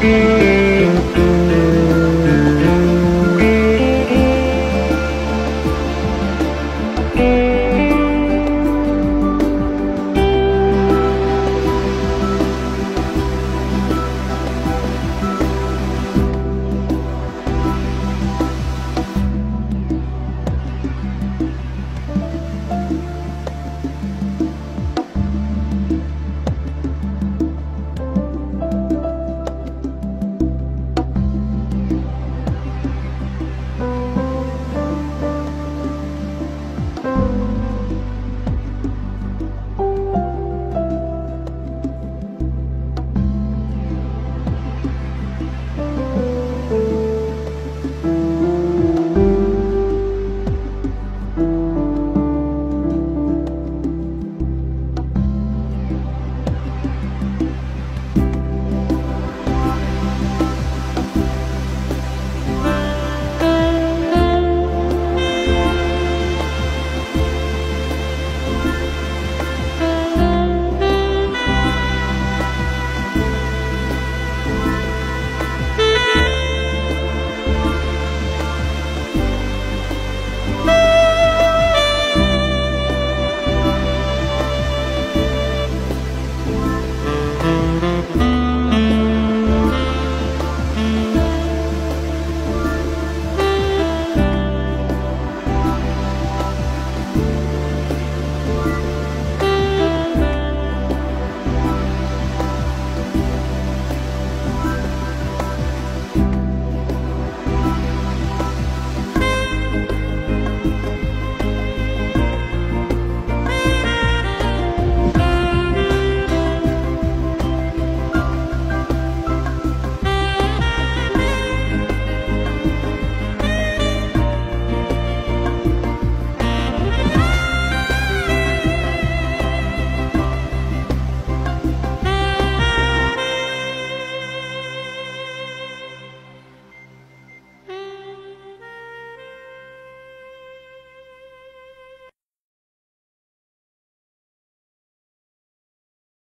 mm you.